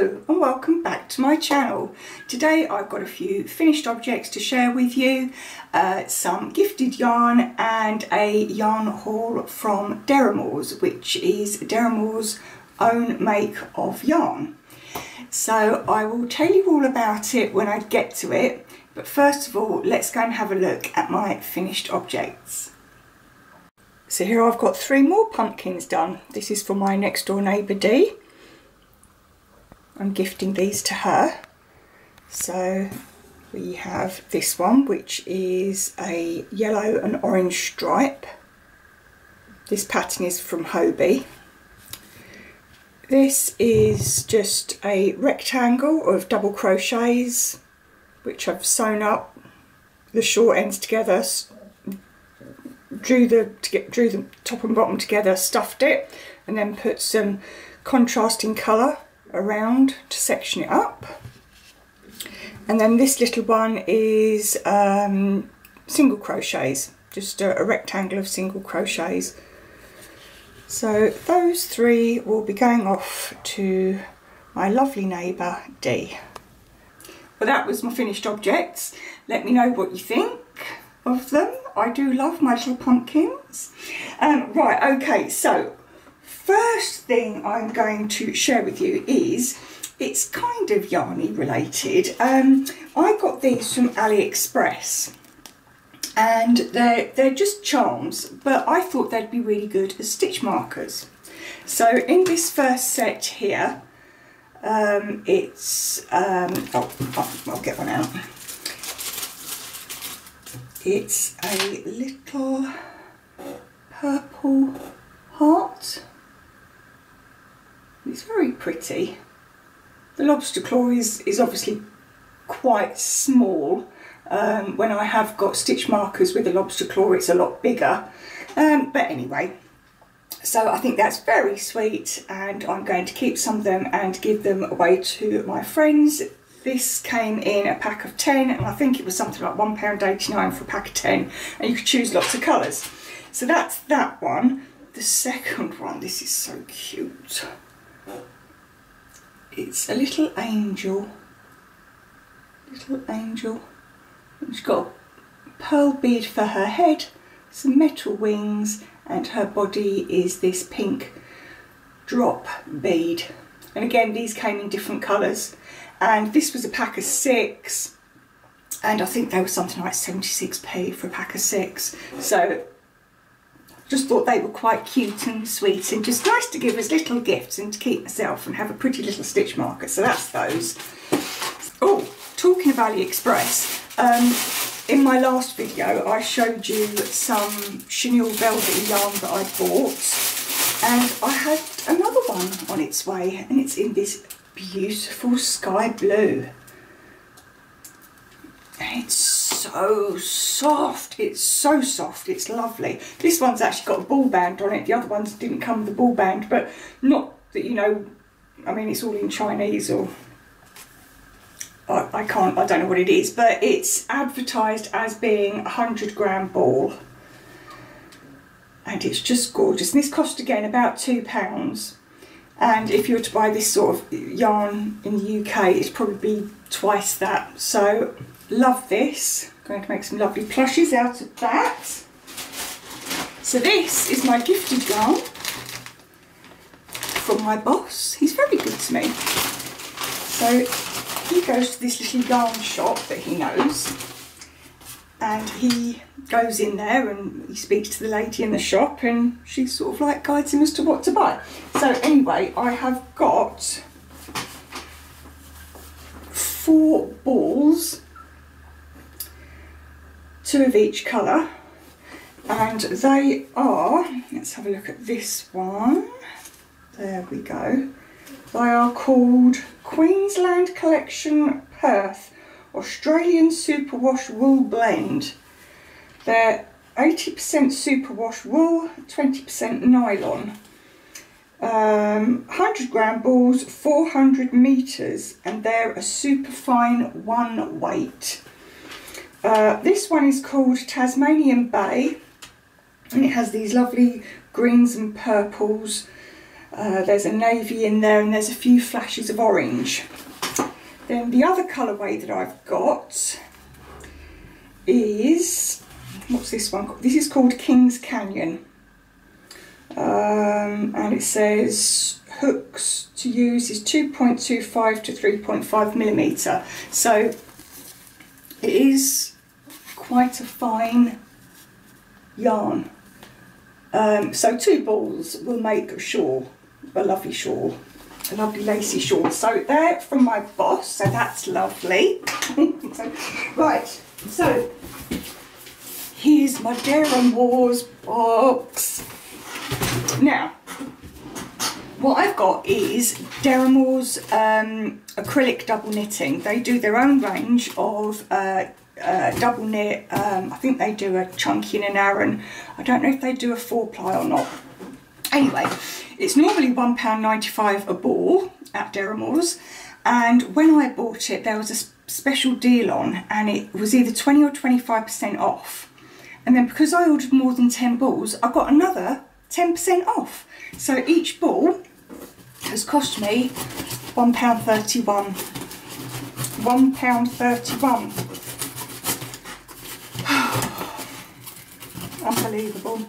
Hello and welcome back to my channel. Today I've got a few finished objects to share with you, uh, some gifted yarn and a yarn haul from Deramores which is Deramores own make of yarn. So I will tell you all about it when I get to it but first of all let's go and have a look at my finished objects. So here I've got three more pumpkins done. This is for my next door neighbour Dee I'm gifting these to her. So we have this one, which is a yellow and orange stripe. This pattern is from Hobbii. This is just a rectangle of double crochets, which I've sewn up the short ends together, drew the drew the top and bottom together, stuffed it, and then put some contrasting colour around to section it up. And then this little one is um, single crochets, just a, a rectangle of single crochets. So those three will be going off to my lovely neighbour Dee. Well that was my finished objects. Let me know what you think of them. I do love my little pumpkins. Um, right, okay, so first thing I'm going to share with you is it's kind of yarny related. Um, I got these from AliExpress and they're, they're just charms but I thought they'd be really good as stitch markers. So in this first set here um, it's, um, oh, oh, I'll get one out. It's a little purple heart it's very pretty. The lobster claw is, is obviously quite small. Um, when I have got stitch markers with a lobster claw it's a lot bigger. Um, but anyway, so I think that's very sweet and I'm going to keep some of them and give them away to my friends. This came in a pack of 10 and I think it was something like £1.89 for a pack of 10 and you could choose lots of colours. So that's that one. The second one, this is so cute. It's a little angel. Little angel. she's got a pearl bead for her head, some metal wings, and her body is this pink drop bead. And again, these came in different colours. And this was a pack of six. And I think they were something like 76p for a pack of six. So just thought they were quite cute and sweet and just nice to give as little gifts and to keep myself and have a pretty little stitch marker. So that's those. Oh, talking of AliExpress, um, in my last video I showed you some chenille velvet yarn that I bought and I had another one on its way and it's in this beautiful sky blue. It's so soft. It's so soft. It's lovely. This one's actually got a ball band on it. The other ones didn't come with a ball band, but not that, you know, I mean, it's all in Chinese or I, can't, I don't know what it is, but it's advertised as being a 100 gram ball. And it's just gorgeous. And this cost again about £2. And if you were to buy this sort of yarn in the UK, it's probably twice that. So Love this. I'm going to make some lovely plushes out of that. So this is my gifted yarn from my boss. He's very good to me. So he goes to this little yarn shop that he knows and he goes in there and he speaks to the lady in the shop and she sort of like guides him as to what to buy. So anyway, I have got four balls two of each colour and they are, let's have a look at this one, there we go, they are called Queensland Collection Perth Australian Superwash Wool Blend. They're 80% superwash wool, 20% nylon. Um, 100 gram balls, 400 meters, and they're a super fine one weight. Uh, this one is called Tasmanian Bay and it has these lovely greens and purples Uh, there's a navy in there and there's a few flashes of orange. Then the other colourway that I've got is, what's this one? called? This is called King's Canyon. Um, and it says hooks to use is 2.25 to 3.5 millimetre. So it is quite a fine yarn. Um, so two balls will make a shawl, a lovely shawl a lovely lacy shawl. So they're from my boss, so that's lovely. so, right, so here's my Deramores box. Now, what I've got is Deramores um, acrylic double knitting. They do their own range of uh, uh, double knit. Um, I think they do a chunky and an Aran. I don't know if they do a four ply or not. Anyway, it's normally £1.95 a ball at Deramores and when I bought it there was a special deal on and it was either 20 or 25% off and then because I ordered more than 10 balls I got another 10% off so each ball has cost me £1.31 £1.31 Unbelievable.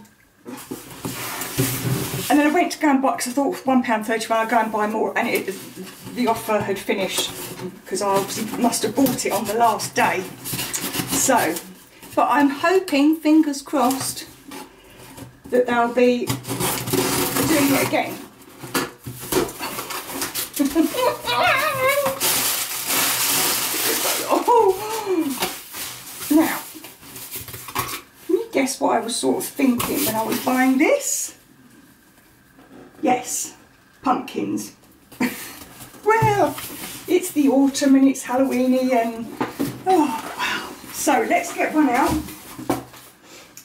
And then I went to go and buy, because I thought £1.31 I'd go and buy more, and it, the offer had finished, because I obviously must have bought it on the last day. So, but I'm hoping, fingers crossed, that they'll be doing it again. Oh. Now, can you guess what I was sort of thinking when I was buying this? Yes, pumpkins. well, it's the autumn and it's Halloweeny and oh wow. So let's get one out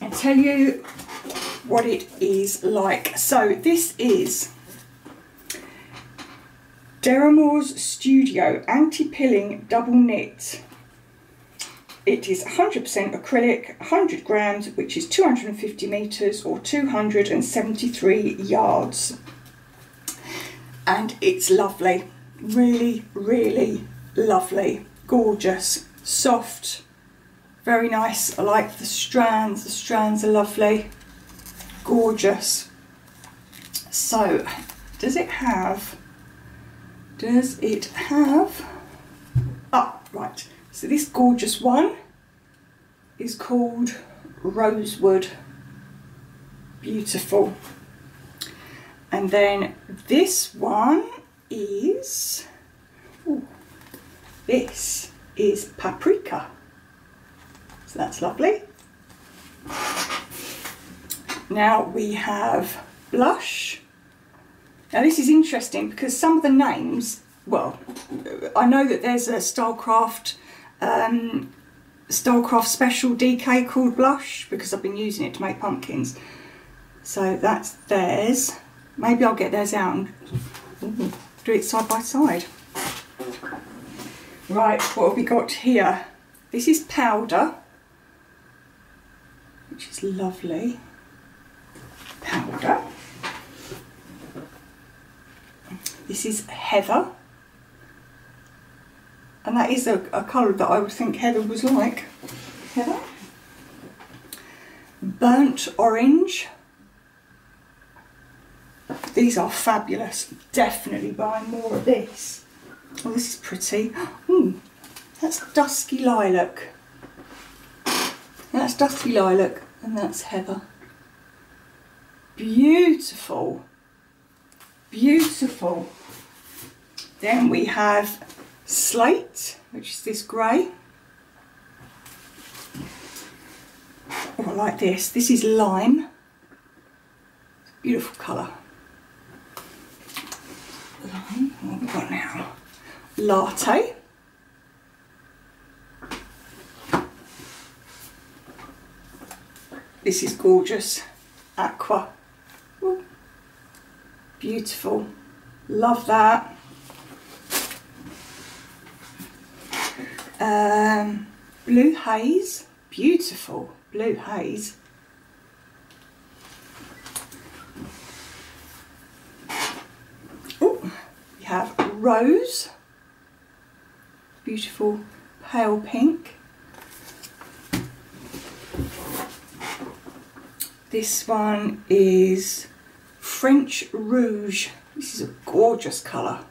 and tell you what it is like. So this is Deramores Studio Anti-Pilling Double Knit. It is 100% acrylic, 100 grams, which is 250 metres or 273 yards. And it's lovely, really, really lovely, gorgeous, soft, very nice. I like the strands, the strands are lovely, gorgeous. So, does it have, does it have, ah, right so this gorgeous one is called Rosewood. Beautiful. And then this one is, ooh, this is Paprika. So that's lovely. Now we have Blush. Now this is interesting because some of the names, well, I know that there's a Stylecraft um, Stylecraft Special DK called Blush because I've been using it to make pumpkins. So that's theirs. Maybe I'll get theirs out and do it side by side. Right, what have we got here? This is powder, which is lovely. Powder. This is heather and that is a, a colour that I would think Heather was like. Heather? Burnt orange. These are fabulous. Definitely buying more of this. Oh, this is pretty. Hmm, that's dusky lilac. That's dusky lilac and that's heather. Beautiful. Beautiful. Then we have slate, which is this grey. Oh, I like this. This is lime. Beautiful colour. Lime. What have got now? Latte. This is gorgeous. Aqua. Ooh. Beautiful. Love that. Um, blue haze, beautiful blue haze. Oh, we have Rose, beautiful pale pink. This one is French Rouge. This is a gorgeous colour.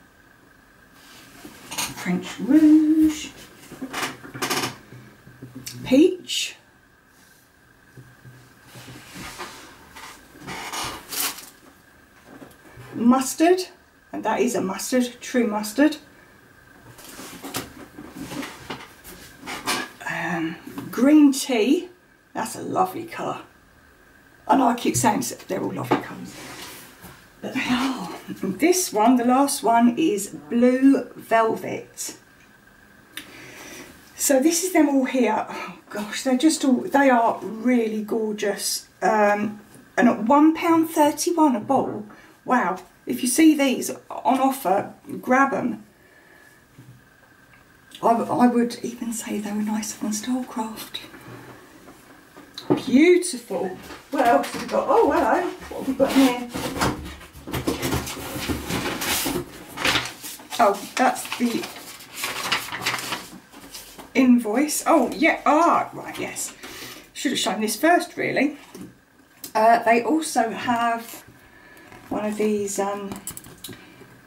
French Rouge. Peach. Mustard, and that is a mustard, true mustard. Um, green tea, that's a lovely colour. I know I keep saying they're all lovely colours. But they are. And this one, the last one, is Blue Velvet. So this is them all here. Oh gosh, they're just all, they are really gorgeous. Um, and at £1.31 a bottle, wow, if you see these on offer, grab them. I, I would even say they were nicer than Stylecraft. Beautiful. What else have we got? Oh, hello. What have we got here? Oh, that's the invoice. Oh, yeah. Ah, right, yes. Should have shown this first, really. Uh, they also have one of these um,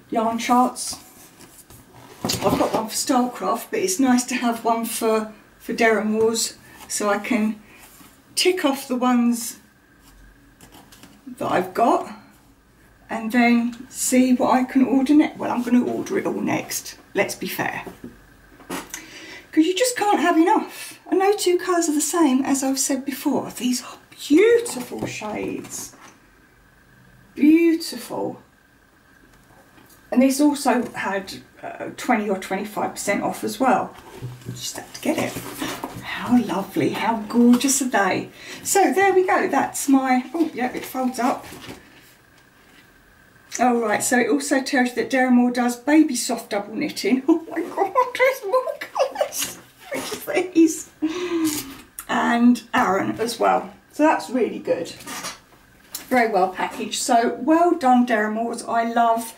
yarn charts. I've got one for Stylecraft, but it's nice to have one for, for Deramores so I can tick off the ones that I've got and then see what I can order next. Well, I'm going to order it all next, let's be fair. Because you just can't have enough. And no two colours are the same, as I've said before. These are beautiful shades. Beautiful. And these also had uh, 20 or 25% off as well. Just had to get it. How lovely, how gorgeous are they? So there we go, that's my, oh yeah, it folds up. Oh right, so it also tells you that Deramore does baby soft double knitting. Oh my god, there's more colours. Which are these? And Aran as well. So that's really good. Very well packaged. So well done Deramores. I love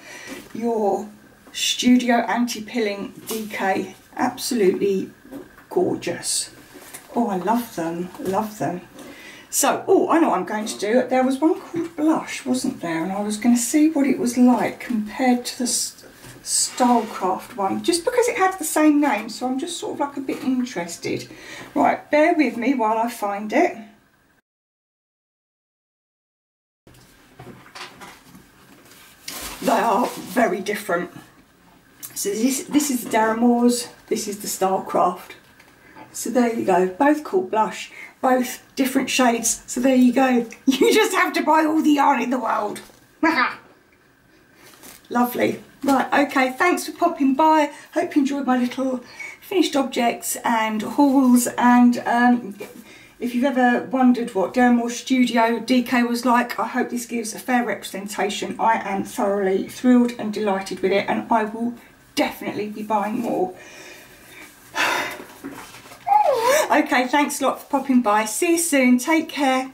your Studio Anti-Pilling DK. Absolutely gorgeous. Oh, I love them, love them. So, oh, I know what I'm going to do. There was one called Blush, wasn't there? And I was going to see what it was like compared to the Stylecraft one, just because it had the same name. So I'm just sort of like a bit interested. Right, bear with me while I find it. They are very different. So this, this is the Deramores, this is the Stylecraft. So there you go, both called Blush, both different shades. So there you go. You just have to buy all the yarn in the world. Lovely. Right, okay, thanks for popping by. Hope you enjoyed my little finished objects and hauls and um, if you've ever wondered what Deramore Studio DK was like, I hope this gives a fair representation. I am thoroughly thrilled and delighted with it and I will definitely be buying more. Okay, thanks a lot for popping by. See you soon. Take care.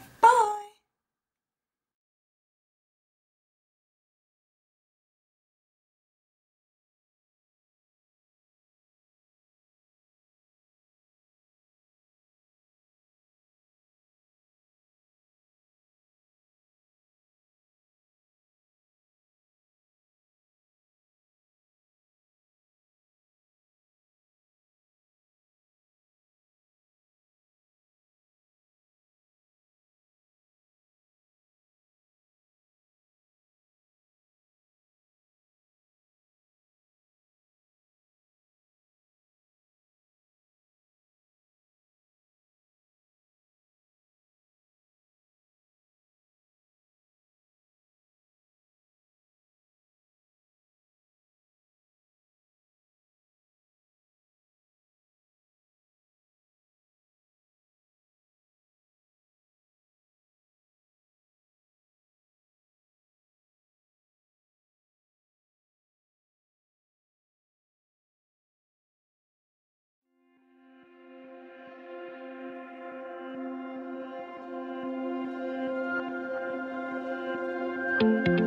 You